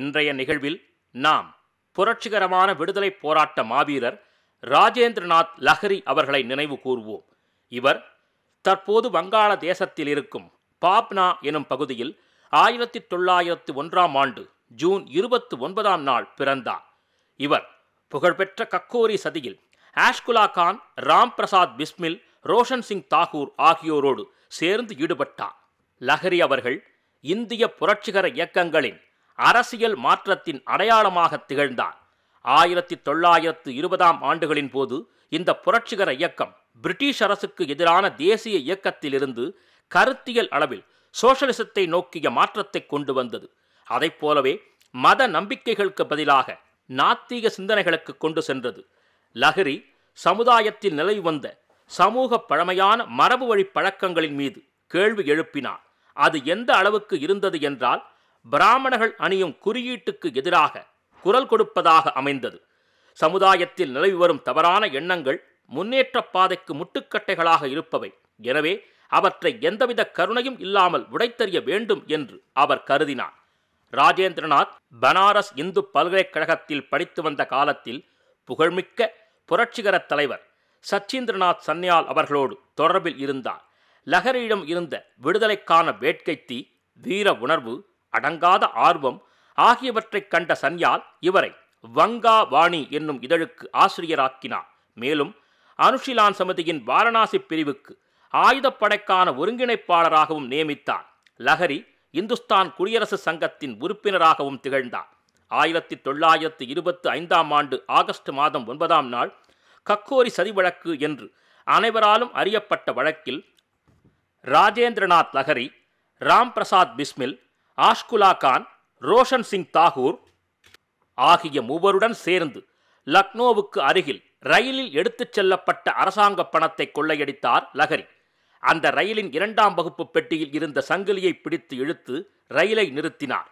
இன்றைய நிகழ்வில் நாம் புரட்சிகரமான விடுதலை போராட்ட மாவீரர் ராஜேந்திரநாத் லஹரி அவர்களை நினைவு கூர்வோம். இவர் தற்போது வங்காள தேசத்தில் இருக்கும் பாப்னா எனும் பகுதியில் ஆயிரத்தி தொள்ளாயிரத்தி ஒன்றாம் ஆண்டு ஜூன் இருபத்தி ஒன்பதாம் நாள் பிறந்தார். இவர் புகழ்பெற்ற கக்கோரி சதியில் ஆஷ்குலா கான் ராம் பிரசாத் பிஸ்மில் ரோஷன் சிங் தாகூர் ஆகியோரோடு சேர்ந்து ஈடுபட்டார். லஹரி அவர்கள் இந்திய புரட்சிகர இயக்கங்களின் அரசியல் மாற்றத்தின் அடையாளமாக திகழ்ந்தார் ஆயிரத்தி தொள்ளாயிரத்து இருபதாம் ஆண்டுகளின் போது இந்த புரட்சிகர இயக்கம் பிரிட்டிஷ் அரசுக்கு எதிரான தேசிய இயக்கத்திலிருந்து கருத்தியல் அளவில் சோசலிசத்தை நோக்கிய மாற்றத்தை கொண்டு வந்தது. அதைப் போலவே மத நம்பிக்கைகளுக்கு பதிலாக நாத்திக சிந்தனைகளுக்கு கொண்டு சென்றது. லஹரி சமுதாயத்தில் நிலவி வந்த சமூக பழமையான மரபு வழி பழக்கங்களின் மீது கேள்வி எழுப்பினார். அது எந்த அளவுக்கு இருந்தது என்றால் பிராமணர்கள் அணியும் குறியீட்டுக்கு எதிராக குரல் கொடுப்பதாக அமைந்தது. சமுதாயத்தில் நிலவி வரும் தவறான எண்ணங்கள் முன்னேற்ற பாதைக்கு முட்டுக்கட்டைகளாக இருப்பவை. எனவே அவற்றை எந்தவித கருணையும் இல்லாமல் உடைத்தறிய வேண்டும் என்று அவர் கருதினார். ராஜேந்திரநாத் பனாரஸ் இந்து பல்கலைக்கழகத்தில் படித்து வந்த காலத்தில் புகழ்மிக்க புரட்சிகர தலைவர் சச்சீந்திரநாத் சன்னியால் அவர்களோடு தொடர்பில் இருந்தார். லஹரியிடம் இருந்த விடுதலைக்கான வேட்கை தீ வீர உணர்வு அடங்காத ஆர்வம் ஆகியவற்றைக் கண்ட சன்யால் இவரை வங்கா வாணி என்னும் இதழுக்கு ஆசிரியராக்கினார். மேலும் அனுஷிலான் சமிதியின் வாரணாசி பிரிவுக்கு ஆயுதப்படைக்கான ஒருங்கிணைப்பாளராகவும் நியமித்தார். லஹரி இந்துஸ்தான் குடியரசு சங்கத்தின் உறுப்பினராகவும் திகழ்ந்தார். ஆயிரத்தி தொள்ளாயிரத்து இருபத்தி ஐந்தாம் ஆண்டு ஆகஸ்ட் மாதம் ஒன்பதாம் நாள் கக்கோரி சதி வழக்கு என்று அனைவராலும் அறியப்பட்ட வழக்கில் ராஜேந்திரநாத் லஹரி ராம் பிரசாத் பிஸ்மில் ஆஷ்குலா கான் ரோஷன் சிங் தாகூர் ஆகிய மூவருடன் சேர்ந்து லக்னோவுக்கு அருகில் ரயிலில் எடுத்துச் செல்லப்பட்ட அரசாங்க பணத்தை கொள்ளையடித்தார் லஹரி. அந்த ரயிலின் இரண்டாம் வகுப்பு பெட்டியில் இருந்த சங்கிலியை பிடித்து இழுத்து ரயிலை நிறுத்தினார்.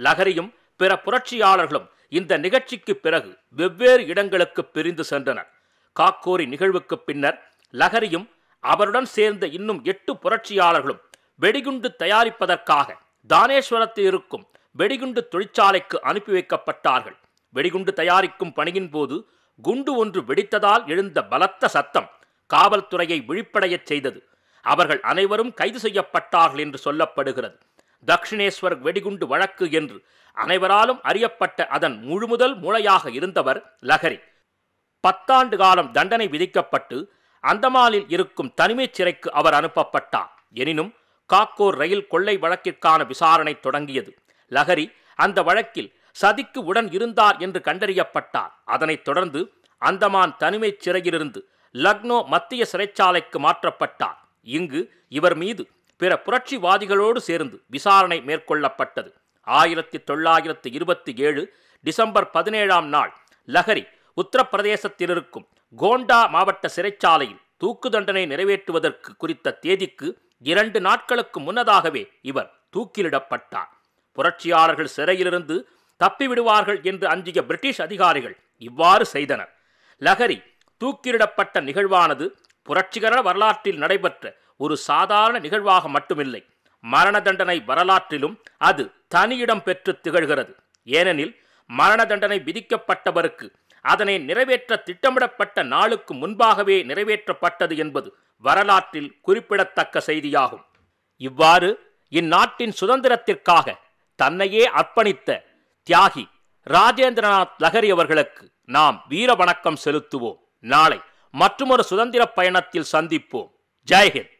லஹரியும் பிற புரட்சியாளர்களும் இந்த நிகழ்ச்சிக்கு பிறகு வெவ்வேறு இடங்களுக்கு பிரிந்து சென்றனர். காக்கோரி நிகழ்வுக்கு பின்னர் லஹரியும் அவருடன் சேர்ந்த இன்னும் எட்டு புரட்சியாளர்களும் வெடிகுண்டு தயாரிப்பதற்காக தானேஸ்வரத்தில் இருக்கும் வெடிகுண்டு தொழிற்சாலைக்கு அனுப்பி வைக்கப்பட்டார்கள். வெடிகுண்டு தயாரிக்கும் பணியின் போது குண்டு ஒன்று வெடித்ததால் எழுந்த பலத்த சத்தம் காவல்துறையை விழிப்படையச் செய்தது. அவர்கள் அனைவரும் கைது செய்யப்பட்டார்கள் என்று சொல்லப்படுகிறது. தக்ஷிணேஸ்வர் வெடிகுண்டு வழக்கு என்று அனைவராலும் அறியப்பட்ட அதன் முழுமுதல் மூளையாக இருந்தவர் லஹரி. பத்தாண்டு காலம் தண்டனை விதிக்கப்பட்டு அந்தமானில் இருக்கும் தனிமைச் சிறைக்கு அவர் அனுப்பப்பட்டார். எனினும் காக்கோர் ரயில் கொள்ளை வழக்கிற்கான விசாரணை தொடங்கியது. லஹரி அந்த வழக்கில் சதிக்கு உடன் இருந்தார் என்று கண்டறியப்பட்டார். அதனைத் தொடர்ந்து அந்தமான் தனிமைச் சிறையிலிருந்து லக்னோ மத்திய சிறைச்சாலைக்கு மாற்றப்பட்டார். இங்கு இவர் மீது பிற புரட்சிவாதிகளோடு சேர்ந்து விசாரணை மேற்கொள்ளப்பட்டது. ஆயிரத்தி தொள்ளாயிரத்தி இருபத்தி ஏழு டிசம்பர் பதினேழாம் நாள் லஹரி உத்தரப்பிரதேசத்தில் இருக்கும் கோண்டா மாவட்ட சிறைச்சாலையில் தூக்கு தண்டனை நிறைவேற்றுவதற்கு குறித்த தேதிக்கு இரண்டு நாட்களுக்கு முன்னதாகவே இவர் தூக்கிலிடப்பட்டார். புரட்சியாளர்கள் சிறையிலிருந்து தப்பிவிடுவார்கள் என்று அஞ்சிய பிரிட்டிஷ் அதிகாரிகள் இவ்வாறு செய்தனர். லஹரி தூக்கிலிடப்பட்ட நிகழ்வானது புரட்சிகர வரலாற்றில் நடைபெற்ற ஒரு சாதாரண நிகழ்வாக மட்டுமில்லை. மரண தண்டனை வரலாற்றிலும் அது தனியிடம் பெற்று திகழ்கிறது. ஏனெனில் மரண தண்டனை விதிக்கப்பட்டவருக்கு அதனை நிறைவேற்ற திட்டமிடப்பட்ட நாளுக்கு முன்பாகவே நிறைவேற்றப்பட்டது என்பது வரலாற்றில் குறிப்பிடத்தக்க செய்தியாகும். இவ்வாறு இந்நாட்டின் சுதந்திரத்திற்காக தன்னையே அர்ப்பணித்த தியாகி ராஜேந்திரநாத் லஹரி அவர்களுக்கு நாம் வீர வணக்கம் செலுத்துவோம். நாளை மற்றொரு சுதந்திர பயணத்தில் சந்திப்போம். ஜெய்ஹிந்த்.